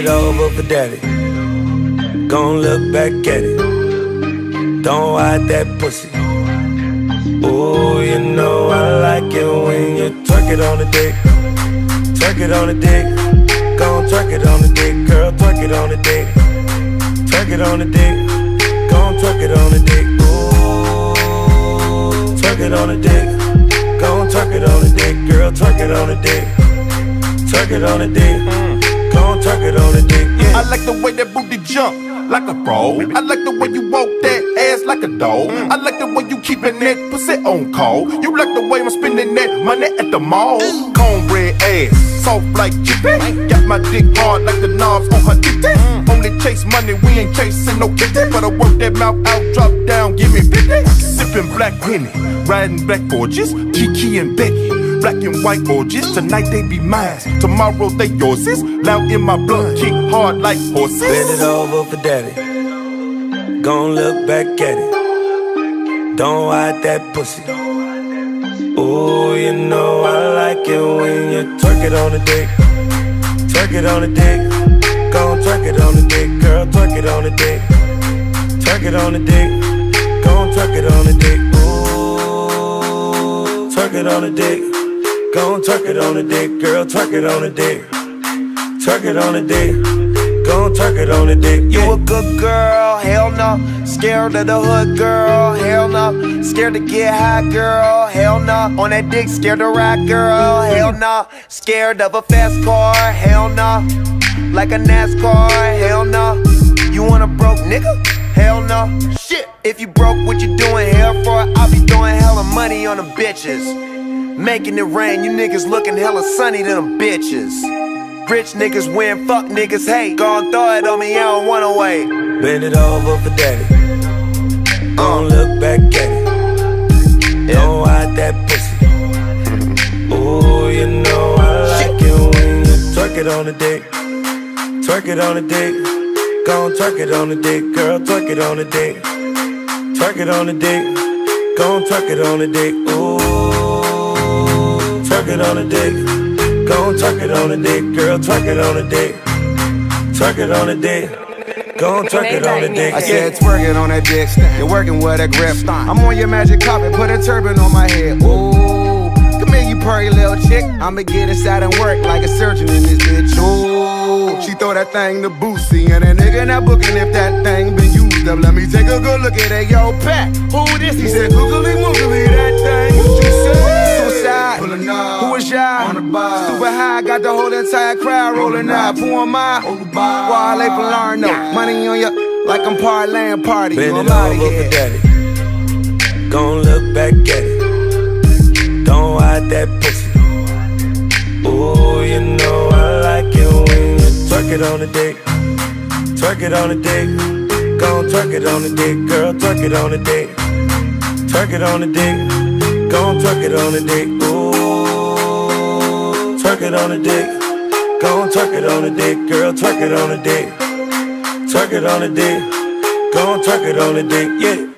it over for daddy. Gon' look back at it. Don't hide that pussy. Ooh, you know I like it when you twerk it on the dick. Twerk it on the dick. Gon' twerk it on the dick, girl. Twerk it on the dick. Twerk it on the dick. Gon' twerk it on the dick. Ooh, twerk it on the dick. Gon' twerk it on the dick, girl. Twerk it on the dick. Twerk it on the dick. It on the dick. Yeah. I like the way that booty jump like a pro. I like the way you walk that ass like a dog. Mm. I like the way you keepin' that pussy on call. You like the way I'm spending that money at the mall. Mm. Cornbread ass, soft like chippy. Mm. Got my dick hard like the knobs on her titty. Only chase money, we ain't chasing no kitty. But I work that mouth out, drop down, give me 50. Sippin' black Henny, riding black gorgeous, Kiki and Becky. Black and white orgies, tonight they be mine, tomorrow they yours. It's Loud in my blood, kick hard like horses. Bend it over for daddy. Gon' look back at it. Don't hide that pussy. Ooh, you know I like it when you twerk it on the dick. Twerk it on the dick. Gon' twerk it on the dick, girl. Twerk it on the dick. Twerk it on the dick. Gon' twerk it on the dick. Ooh, twerk it on the dick. Gon' twerk it on the dick, girl. Twerk it on the dick. Twerk it on the dick. Gon' twerk it on the dick. Yeah. You a good girl, hell no. Scared of the hood, girl, hell no. Scared to get high, girl, hell no. On that dick, scared to ride, girl, hell no. Scared of a fast car, hell no. Like a NASCAR, hell no. You want a broke nigga? Hell no. Shit, if you broke, what you doing money on them bitches. Making it rain, you niggas looking hella sunny to them bitches. Rich niggas win, fuck niggas hate. Gon' throw it on me, I don't wanna wait. Bend it over for daddy. Don't look back at it. Don't hide that pussy. Ooh, you know I like it when you twerk it on the dick. Twerk it on the dick. Gon' twerk it on the dick, girl. Twerk it on the dick. Twerk it on the dick. Gon' twerk it on the dick. Ooh, twerk it on the dick. Gon' twerk it on the dick, girl. Twerk it on the dick. Twerk it on the dick. Gon' twerk it on the dick. I said twerking on that dick. You're working with a grip. I'm on your magic carpet, put a turban on my head. Ooh, come here, you purry little chick. I'ma get inside and work like a surgeon in this bitch. Ooh, she throw that thing to Boosie and a nigga not booking if that thing been used up. Let me take a good look at it, yo, Pat. Who this? He said, googly moogly, that thing. What you say? Suicide. Who is y'all? Stupid high, got the whole entire crowd rolling out. Pouring my Wale Palerno. Money on ya like I'm parlaying party. Bend I'm it out of here. daddy. Gon' look back at it. Don't hide that pussy. Ooh, you know I like it when you twerk it on the dick. Twerk it on the dick. Gon' twerk it on the dick, girl. Twerk it on the dick. Twerk it on the dick. Gon' twerk it on the dick. Ooh, twerk it on the dick. Gon' twerk it on the dick, girl. Twerk it on the dick. Twerk it on the dick. Gon' twerk it on the dick, yeah.